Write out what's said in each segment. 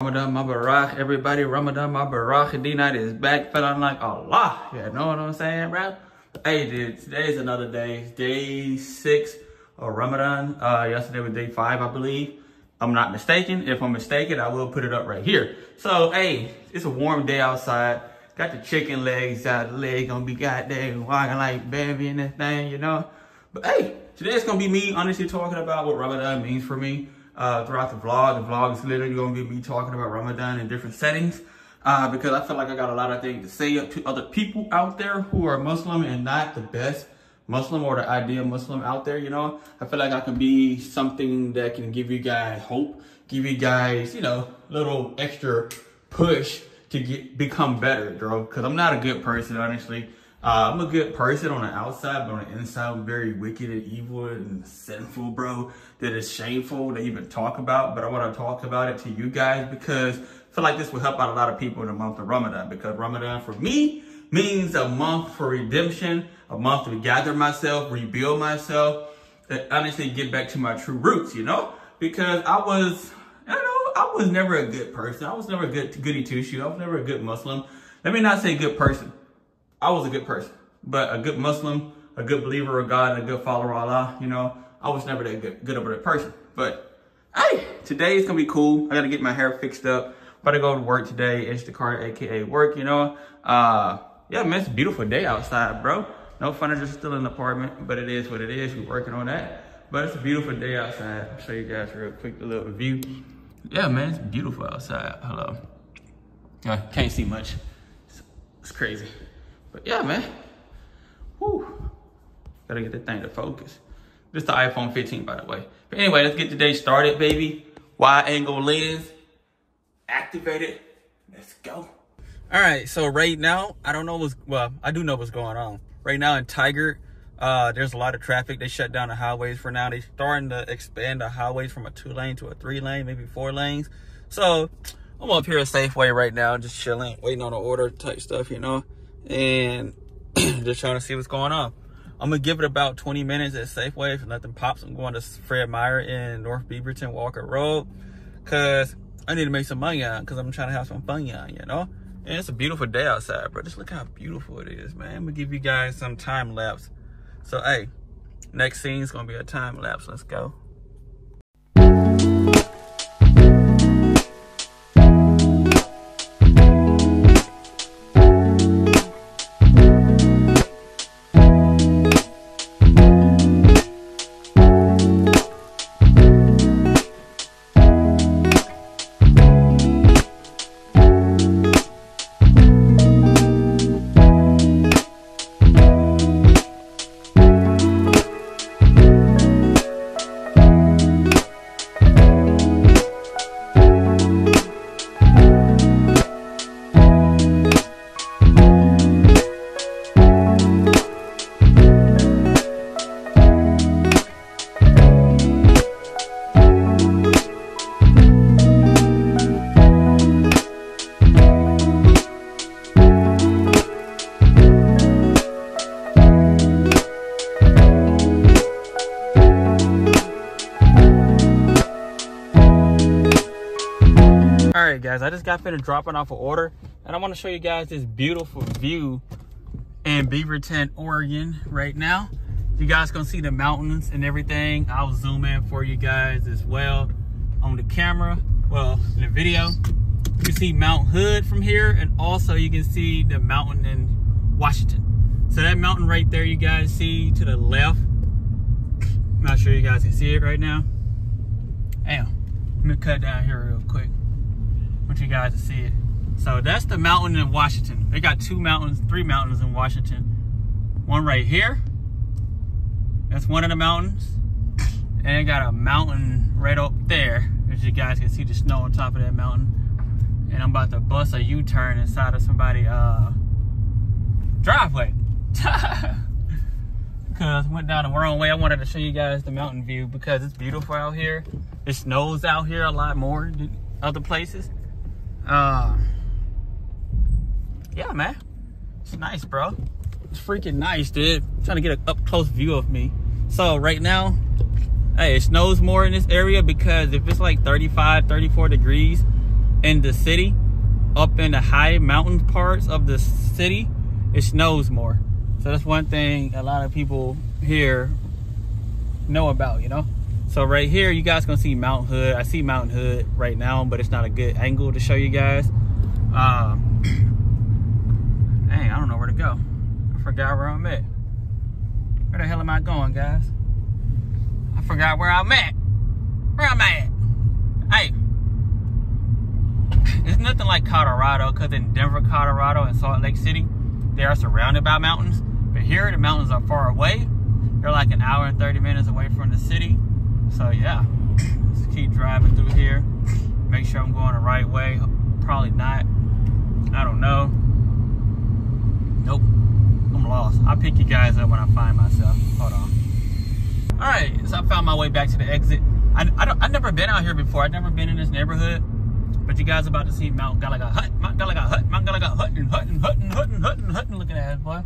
Ramadan Mubarak, everybody. Ramadan Mubarak. D night is back, feeling like Allah. You know what I'm saying, bro? Hey, dude, today is another day. Day six of Ramadan. Uh, yesterday was day five, I believe. I'm not mistaken. If I'm mistaken, I will put it up right here. So, hey, it's a warm day outside. Got the chicken legs out. The leg gonna be goddamn walking like baby and that thing, you know? But hey, today today's gonna be me honestly talking about what Ramadan means for me uh, throughout the vlog. The vlog is literally going to be me talking about Ramadan in different settings uh, because I feel like I got a lot of things to say to other people out there who are Muslim and not the best Muslim or the ideal Muslim out there, you know. I feel like I can be something that can give you guys hope, give you guys, you know, little extra push to get become better, bro. Because I'm not a good person, honestly. Uh, I'm a good person on the outside, but on the inside, I'm very wicked and evil and sinful, bro. That is shameful to even talk about, but I want to talk about it to you guys because I feel like this will help out a lot of people in the month of Ramadan. Because Ramadan for me means a month for redemption, a month to gather myself, rebuild myself, and honestly get back to my true roots, you know? Because I was, you know, I was never a good person. I was never a good goody two shoe. I was never a good Muslim. Let me not say good person. I was a good person, but a good Muslim, a good believer of God, a good follower of Allah, you know, I was never that good, good of a person. But hey, today is gonna be cool. I gotta get my hair fixed up. About to go to work today, Instacart, aka work, you know. Uh, yeah, man, it's a beautiful day outside, bro. No furniture still in the apartment, but it is what it is. We're working on that. But it's a beautiful day outside. I'll show you guys real quick the little view. Yeah, man, it's beautiful outside. Hello. I can't see much. It's, it's crazy. But yeah, man. Whew. Gotta get the thing to focus. This the iPhone 15, by the way. But anyway, let's get the day started, baby. Wide angle lens. Activated. Let's go. All right, so right now, I don't know what's, well, I do know what's going on. Right now in Tigard, uh, there's a lot of traffic. They shut down the highways for now. They're starting to expand the highways from a two lane to a three lane, maybe four lanes. So I'm up here at Safeway right now, just chilling, waiting on the order type stuff, you know and just trying to see what's going on. I'm gonna give it about 20 minutes at Safeway. If nothing pops, I'm going to Fred Meyer in North Beaverton Walker Road because I need to make some money on because I'm trying to have some fun on, you know? And it's a beautiful day outside, bro. Just look how beautiful it is, man. I'm gonna give you guys some time lapse. So, hey, next scene is gonna be a time lapse. Let's go. Guys i just got finished dropping off an order and i want to show you guys this beautiful view in beaverton oregon right now. You guys can see the mountains and everything. I'll zoom in for you guys as well on the camera well in the video. You can see mount hood from here and also you can see the mountain in washington. So that mountain right there you guys see to the left. I'm not sure you guys can see it right now. Damn let me cut down here real quick want you guys to see it. So that's the mountain in Washington. They got two mountains, three mountains in Washington. One right here. That's one of the mountains. And they got a mountain right up there. As you guys can see the snow on top of that mountain. And I'm about to bust a U-turn inside of somebody uh driveway. because I went down the wrong way. I wanted to show you guys the mountain view because it's beautiful out here. It snows out here a lot more than other places. Uh, yeah, man. It's nice, bro. It's freaking nice, dude. I'm trying to get an up close view of me. So right now, hey, it snows more in this area because if it's like 35, 34 degrees, in the city, up in the high mountain parts of the city, it snows more. So that's one thing a lot of people here know about, you know? So right here, you guys gonna see Mount Hood. I see Mount Hood right now, but it's not a good angle to show you guys. Um, I don't know where to go. I forgot where I'm at. Where the hell am I going, guys? I forgot where I'm at. Where I'm at? Hey, it's nothing like Colorado, because in Denver, Colorado, and Salt Lake City, they are surrounded by mountains. But here, the mountains are far away. They're like an hour and 30 minutes away from the city. So yeah, let's keep driving through here. Make sure I'm going the right way. Probably not. I don't know. Nope, I'm lost. I'll pick you guys up when I find myself. Hold on. All right, so I found my way back to the exit. I, I don't, I've never been out here before. I've never been in this neighborhood. But you guys about to see Mount Gallagher Hut, Mount Gallagher Hut, Mount Gallagher Hut, and Hut, and Hut, and Hut, and Hut, and Hut, and look at that, boy.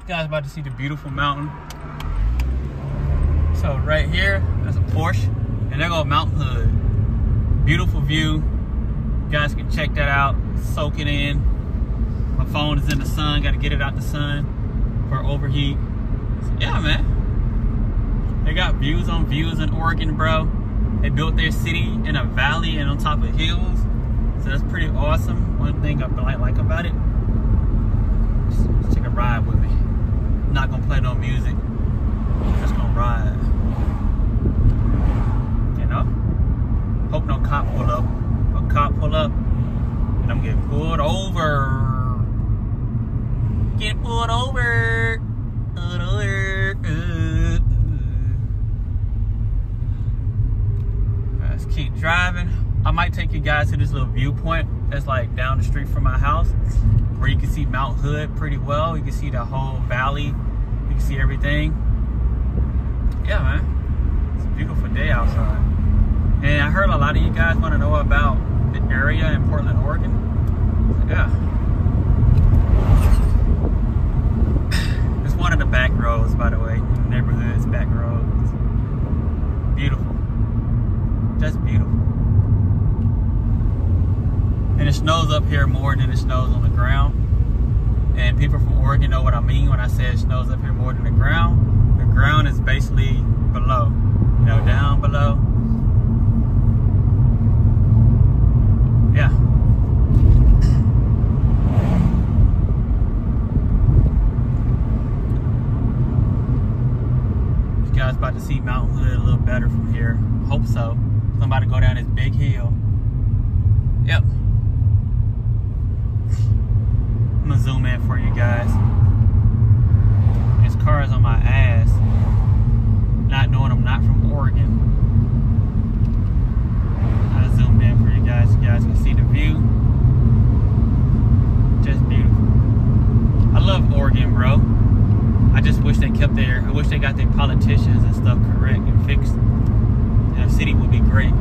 You guys about to see the beautiful mountain. So right here, that's a Porsche, and there go Mount Hood. Beautiful view. You guys can check that out, soak it in. My phone is in the sun, gotta get it out the sun for overheat. So yeah, man. They got views on views in Oregon, bro. They built their city in a valley and on top of hills. So that's pretty awesome. One thing I like about it, let's take a ride with me. I'm not gonna play no music. Just gonna ride. You know? Hope no cop pull up. A cop pull up and I'm getting pulled over. Get pulled over. Pulled over. Uh. Let's keep driving. I might take you guys to this little viewpoint that's like down the street from my house where you can see Mount Hood pretty well. You can see the whole valley. You can see everything. Yeah, man. It's a beautiful day outside. And I heard a lot of you guys want to know about the area in Portland, Oregon. Yeah. It's one of the back roads, by the way. Neighborhoods, back roads. Beautiful. Just beautiful. And it snows up here more than it snows on the ground. And people from Oregon know what I mean when I say it snows up here more than the ground. Ground is basically below, you know, down below. Yeah. You guys about to see Mount Hood a little better from here. Hope so. I'm about to go down this big hill. Yep. I'm gonna zoom in for you guys. This car is on my ass. Knowing I'm not from Oregon. I zoomed in for you guys. You guys can see the view. Just beautiful. I love Oregon, bro. I just wish they kept their, I wish they got their politicians and stuff correct and fixed. And the city would be great.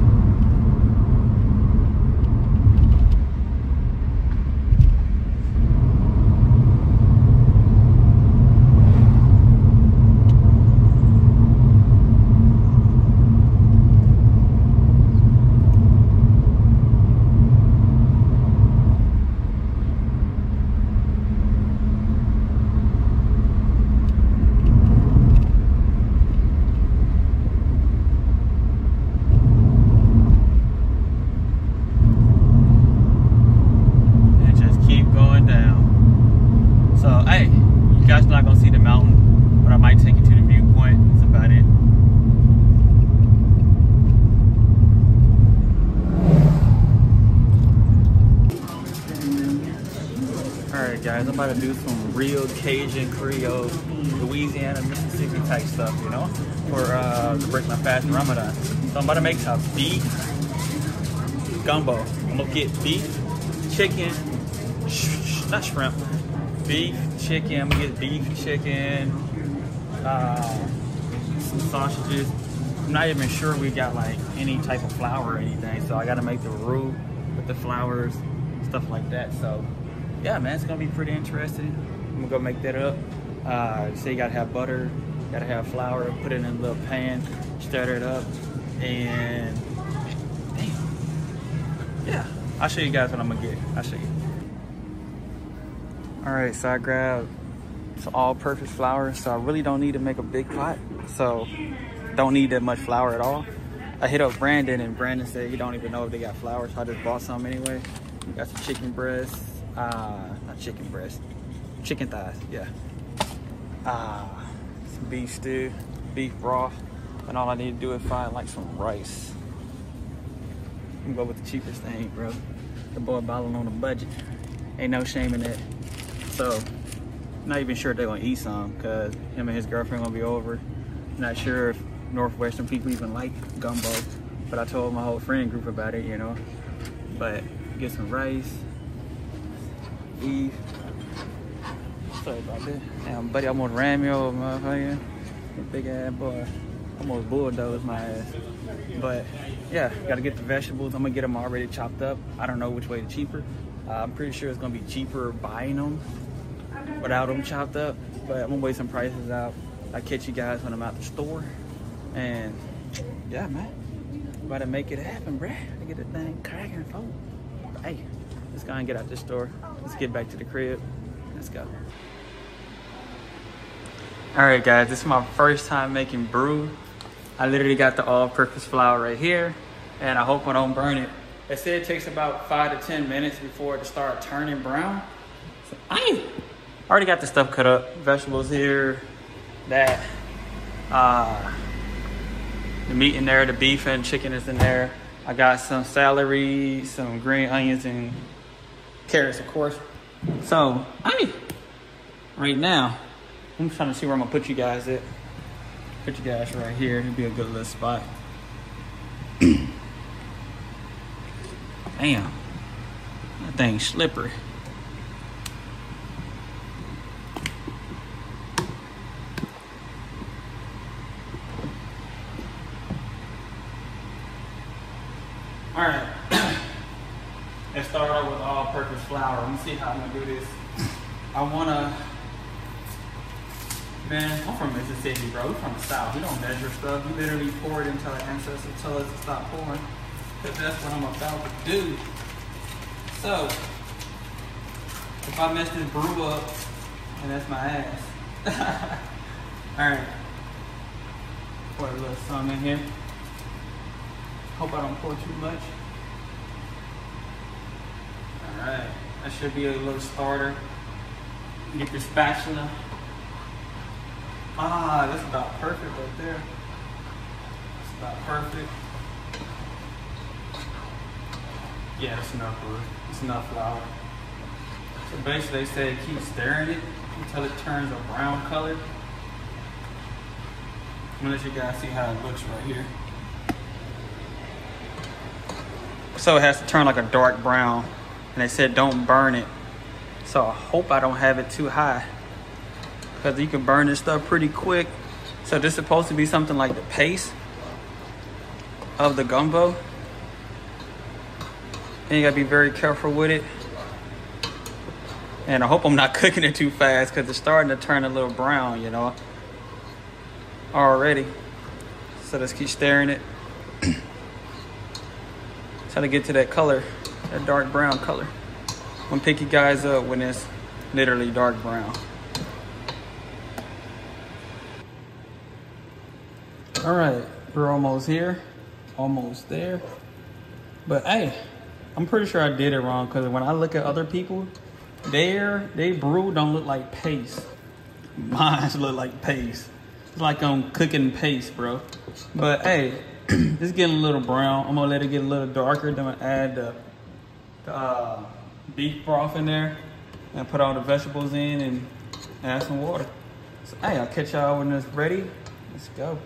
and just keep going down. So, hey, you guys not gonna see the mountain, but I might take you to the viewpoint. That's about it. Alright guys, I'm about to do some real Cajun Creole, Louisiana, Mississippi type stuff, you know, for uh, to break my fast in Ramadan. So I'm about to make a beef gumbo. I'm gonna get beef, chicken, sh- not shrimp, beef, chicken. I'm gonna get beef, chicken, uh, some sausages. I'm not even sure we got like any type of flour or anything, so I gotta make the roux with the flours, stuff like that. So yeah, man, it's gonna be pretty interesting. I'm gonna go make that up. Uh, so you gotta have butter, gotta have flour, put it in a little pan, stir it up, and damn. yeah, I'll show you guys what I'm gonna get. I'll show you. All right, so I grabbed some all-purpose flour. So I really don't need to make a big pot. So don't need that much flour at all. I hit up Brandon and Brandon said he don't even know if they got flour. So I just bought some anyway. Got some chicken breasts. Uh, not chicken breast, chicken thighs, yeah. Uh, some beef stew, beef broth. And all I need to do is find like some rice. I'm go with the cheapest thing, bro. The boy balling on a budget. Ain't no shame in that. So, not even sure if they're gonna eat some because him and his girlfriend gonna be over. Not sure if Northwestern people even like gumbo, but I told my whole friend group about it, you know. But get some rice, beef. Sorry about that. Damn, buddy, I almost ran me over, motherfucker. Big ass boy. Almost bulldozed my ass. But yeah, gotta get the vegetables. I'm gonna get them already chopped up. I don't know which way is cheaper. Uh, I'm pretty sure it's gonna be cheaper buying them without them chopped up. But I'm gonna weigh some prices out. I'll catch you guys when I'm out the store. And yeah, man, about to make it happen, bruh. I get the thing cracking, folks. Hey, let's go and get out this store. Let's get back to the crib. Let's go. All right, guys, this is my first time making roux. I literally got the all-purpose flour right here, and I hope I don't burn it. They say it takes about five to 10 minutes before it to start turning brown. So I already got the stuff cut up. Vegetables here, that, uh, the meat in there, the beef and chicken is in there. I got some celery, some green onions, and carrots, of course. So, I right now, I'm trying to see where I'm gonna put you guys at. Put you guys right here. It'd be a good little spot. Damn, that thing's slippery. All right. Let's start out with all-purpose flour. Let me see how I'm gonna do this. I wanna, man, I'm from Mississippi, bro. We from the South. We don't measure stuff. We literally pour it until our ancestors tell us to stop pouring. Cause that's what I'm about to do. So, if I mess this roux up, and that's my ass. All right. Pour a little some in here. Hope I don't pour too much. All right, that should be a little starter. Get your spatula. Ah, that's about perfect right there. That's about perfect. Yeah, that's enough wood. It's enough flour. So basically they say keep stirring it until it turns a brown color. I'm gonna let you guys see how it looks right here. So it has to turn like a dark brown. And they said don't burn it. So I hope I don't have it too high. Because you can burn this stuff pretty quick. So this is supposed to be something like the paste of the gumbo. And you gotta be very careful with it. And I hope I'm not cooking it too fast because it's starting to turn a little brown, you know, already. So let's keep stirring it. Trying to get to that color, that dark brown color. I'm gonna pick you guys up when it's literally dark brown. All right, we're almost here, almost there. But hey, I'm pretty sure I did it wrong because when I look at other people, their they roux don't look like paste. Mine look like paste. It's like I'm cooking paste, bro. But hey, it's getting a little brown. I'm gonna let it get a little darker. Then I'm add the uh, beef broth in there and put all the vegetables in and add some water. So hey, I'll catch y'all when it's ready. Let's go.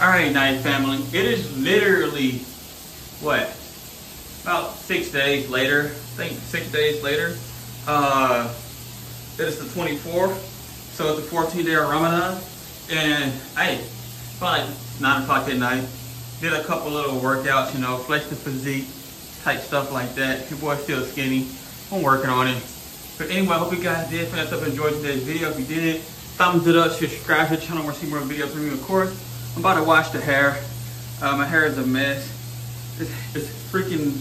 All right, night family. It is literally what about six days later. I think six days later. Uh, it is the 24th, so it's the 14th day of Ramadan, and hey, probably nine o'clock at night. Did a couple little workouts, you know, flex the physique type stuff like that. Your boy's still skinny. I'm working on it. But anyway, I hope you guys did finish up enjoyed today's video. If you did, thumbs it up, subscribe to the channel, want to see more videos from me, of course. I'm about to wash the hair. Uh, my hair is a mess. It's, it's freaking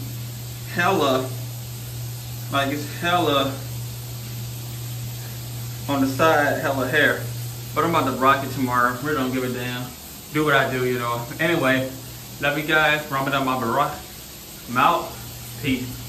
hella, like it's hella on the side, hella hair. But I'm about to rock it tomorrow. Really don't give a damn. Do what I do, you know. Anyway, love you guys. Ramadan Mubarak. I'm out. Peace.